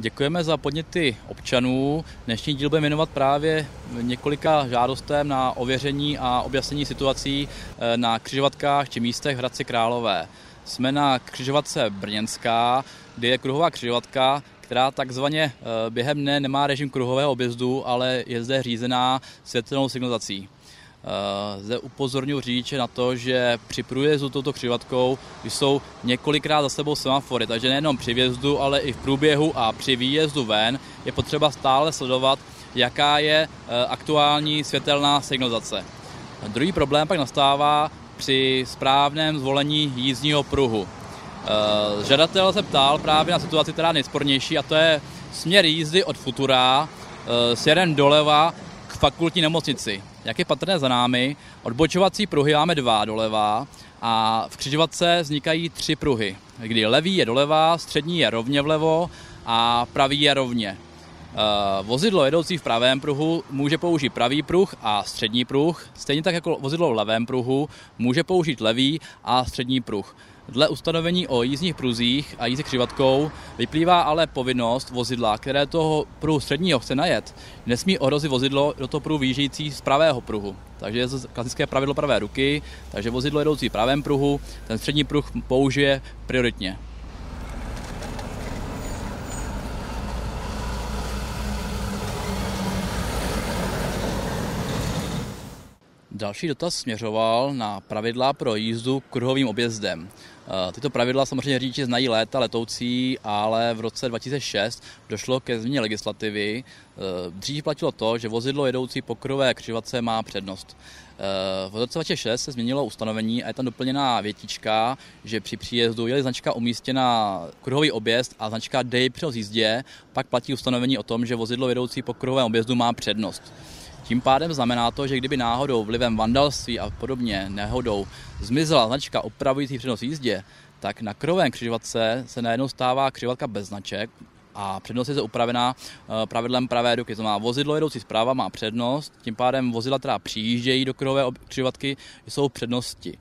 Děkujeme za podněty občanů. Dnešní díl bude jmenovat právě několika žádostem na ověření a objasnění situací eh, na křižovatkách či místech v Hradci Králové. Jsme na křižovatce Brněnská, kde je kruhová křižovatka, která takzvaně eh, během dne nemá režim kruhového objezdu, ale je zde řízená světelnou signalizací. Eh, zde upozorňuji řidiče na to, že při průjezdu touto křivatkou jsou několikrát za sebou semafory, takže nejenom při vjezdu, ale i v průběhu a při výjezdu ven je potřeba stále sledovat, jaká je eh, aktuální světelná signalizace. Druhý problém pak nastává při správném zvolení jízdního pruhu. Eh, žadatel se ptal právě na situaci, která je nejspornější, a to je směr jízdy od Futura směrem doleva k fakultní nemocnici. Jak je patrné za námi, odbočovací pruhy máme dva doleva a v křižovatce vznikají tři pruhy, kdy levý je doleva, střední je rovně vlevo a pravý je rovně. Eh, vozidlo jedoucí v pravém pruhu může použít pravý pruh a střední pruh, stejně tak jako vozidlo v levém pruhu může použít levý a střední pruh. Dle ustanovení o jízdních pruzích a jízdě křivatkou vyplývá ale povinnost vozidla, které toho pruhu středního chce najet, nesmí ohrozit vozidlo do toho pruhu výjíždějící z pravého pruhu. Takže je to klasické pravidlo pravé ruky, takže vozidlo jedoucí v pravém pruhu, ten střední pruh použije prioritně. Další dotaz směřoval na pravidla pro jízdu kruhovým objezdem. Eh, tyto pravidla samozřejmě řidiči znají léta letoucí, ale v roce 2006 došlo ke změně legislativy. Eh, dřív platilo to, že vozidlo jedoucí po kruhové křivace má přednost. Eh, v roce 2006 se změnilo ustanovení a je tam doplněná větička, že při příjezdu je značka umístěna kruhový objezd a značka Day při jízdě, pak platí ustanovení o tom, že vozidlo jedoucí po kruhovém objezdu má přednost. Tím pádem znamená to, že kdyby náhodou vlivem vandalství a podobně nehodou zmizela značka opravující přednost jízdě, tak na krovém křižovatce se najednou stává křižovatka bez značek a přednost je upravená eh, pravidlem pravé ruky. To má vozidlo jedoucí zprava má přednost, tím pádem vozidla, která přijíždějí do kruhové křižovatky, jsou přednosti.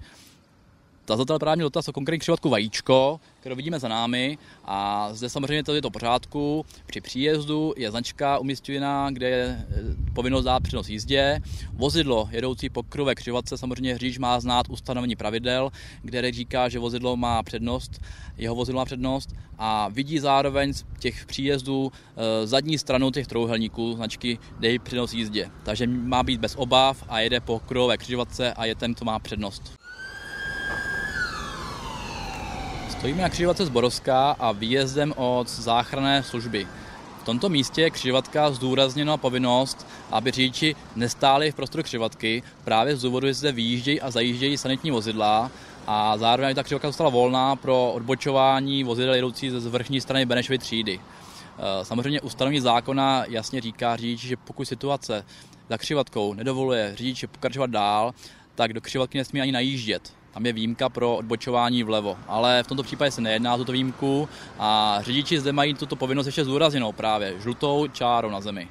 Tazatel právě měl dotaz o konkrétní křivatku vajíčko, kterou vidíme za námi a zde samozřejmě to je to pořádku. Při příjezdu je značka umístěná, kde je eh, povinnost dát přednost jízdě. Vozidlo jedoucí po kruhové křivatce samozřejmě řidič má znát ustanovení pravidel, kde říká, že vozidlo má přednost, jeho vozidlo má přednost a vidí zároveň z těch příjezdů eh, zadní stranu těch trouhelníků značky dej přednost jízdě. Takže má být bez obav a jede po kruhové křižovatce a je ten, co má přednost. Stojíme na křižovatce Zborovská a výjezdem od záchranné služby. V tomto místě je křižovatka zdůrazněna povinnost, aby řidiči nestáli v prostoru křižovatky, právě z důvodu, že zde vyjíždějí a zajíždějí sanitní vozidla a zároveň aby ta křižovatka zůstala volná pro odbočování vozidel jedoucí ze vrchní strany Benešovy třídy. E, samozřejmě ustanovení zákona jasně říká řidiči, že pokud situace za křivatkou nedovoluje řidiči pokračovat dál, tak do křivatky nesmí ani najíždět tam je výjimka pro odbočování vlevo. Ale v tomto případě se nejedná o tuto výjimku a řidiči zde mají tuto povinnost ještě zúrazněnou právě žlutou čárou na zemi.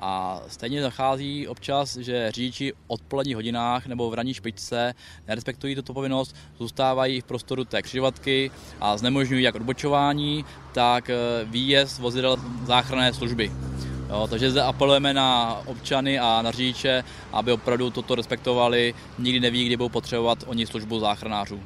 A stejně zachází občas, že řidiči odpoledních hodinách nebo v ranní špičce nerespektují tuto povinnost, zůstávají v prostoru té křižovatky a znemožňují jak odbočování, tak eh, výjezd vozidel záchranné služby. Jo, takže zde apelujeme na občany a na řidiče, aby opravdu toto respektovali. Nikdy neví, kdy budou potřebovat oni službu záchranářů.